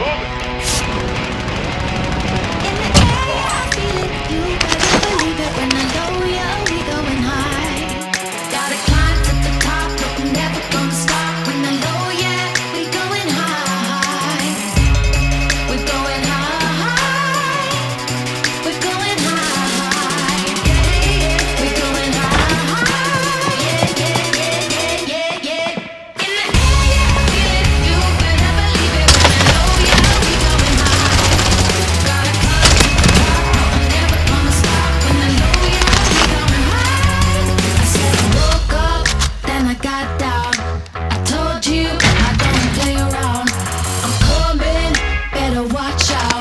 Over. watch out.